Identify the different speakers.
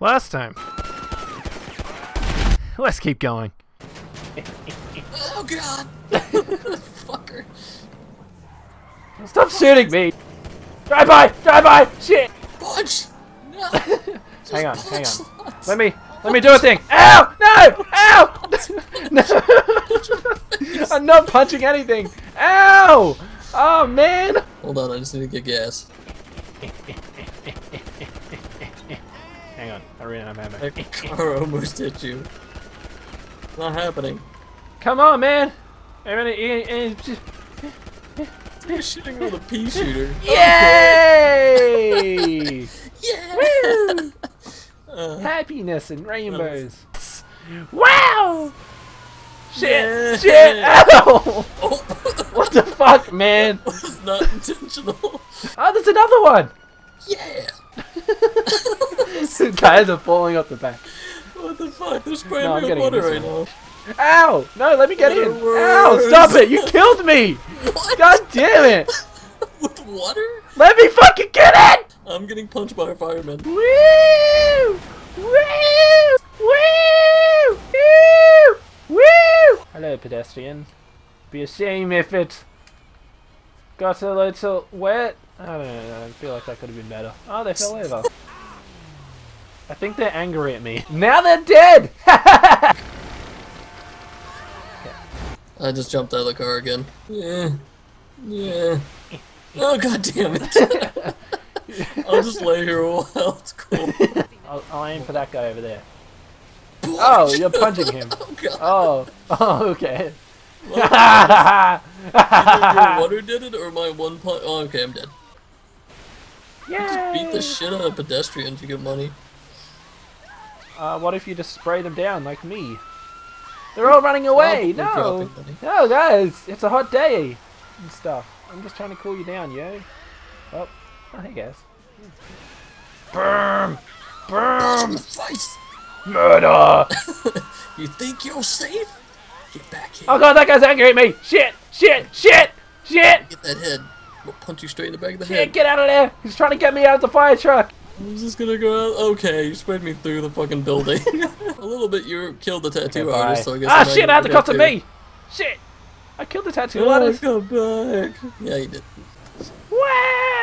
Speaker 1: Last time. Let's keep going.
Speaker 2: Oh god! Fucker.
Speaker 1: Stop shooting me! Drive by! Drive by! Shit!
Speaker 2: Punch! No!
Speaker 1: Hang on, hang on.
Speaker 2: lots.
Speaker 1: Let me, let me do a thing. Ow! No! Ow! no! I'm not punching anything. Ow! Oh man!
Speaker 2: Hold on, I just need to get gas.
Speaker 1: Hang I ran out of ammo.
Speaker 2: That car almost hit you. Not happening.
Speaker 1: Come on, man! Everybody, eh, eh, just-
Speaker 2: You're shooting with a pea shooter.
Speaker 1: Yay!
Speaker 2: Yeah!
Speaker 1: Woo!
Speaker 2: Uh,
Speaker 1: Happiness and rainbows. Wow! Shit!
Speaker 2: Yeah.
Speaker 1: Shit! Ow!
Speaker 2: oh!
Speaker 1: What the fuck, man?
Speaker 2: It's not intentional.
Speaker 1: Oh, there's another one!
Speaker 2: Yeah!
Speaker 1: Guys are falling off the back.
Speaker 2: What the fuck? They're spraying
Speaker 1: No,
Speaker 2: me with water right now.
Speaker 1: Ow! No, let me get in!
Speaker 2: They're
Speaker 1: Ow! Stop it! You killed me!
Speaker 2: What?
Speaker 1: God damn it!
Speaker 2: With water?
Speaker 1: Let me fucking get in!
Speaker 2: I'm getting punched by a fireman.
Speaker 1: Woo! Woo! Woo! Woo! Woo! Hello, pedestrian. Be a shame if it got a little wet. I don't know. I feel like that could have been better. Oh, they fell over. I think they're angry at me. Now they're dead!
Speaker 2: I just jumped out of the car again. Yeah. Yeah. Oh god damn it. I'll just lay here a while. It's cool.
Speaker 1: I'll, I'll aim for that guy over there. Oh, you're punching him.
Speaker 2: Oh god.
Speaker 1: Oh, oh, okay.
Speaker 2: Either your water did it or my one punch. Oh, okay, I'm dead.
Speaker 1: Yay!
Speaker 2: Beat the shit out of pedestrians to get money.
Speaker 1: Uh, what if you just spray them down like me? They're all running away. No, no, guys, it's a hot day and stuff. I'm just trying to cool you down, yo. Oh, oh hey guys. Burn, burn,
Speaker 2: Face!
Speaker 1: murder!
Speaker 2: You think you're safe? Get back here.
Speaker 1: Oh god, that guy's angry at me. Shit, shit, shit, shit,
Speaker 2: Get that head. We'll punch you straight in the back of the
Speaker 1: shit!
Speaker 2: head.
Speaker 1: Get out of there! He's trying to get me out of the fire truck.
Speaker 2: I'm just gonna go out. Okay, you sprayed me through the fucking building. a little bit, you killed the tattoo
Speaker 1: Okay,
Speaker 2: artist, so I guess.
Speaker 1: ah, shit! I had to
Speaker 2: gonna
Speaker 1: of me. Shit! I killed the tattoo
Speaker 2: to- Oh,
Speaker 1: artist.
Speaker 2: come back. Yeah, you did.
Speaker 1: Wow!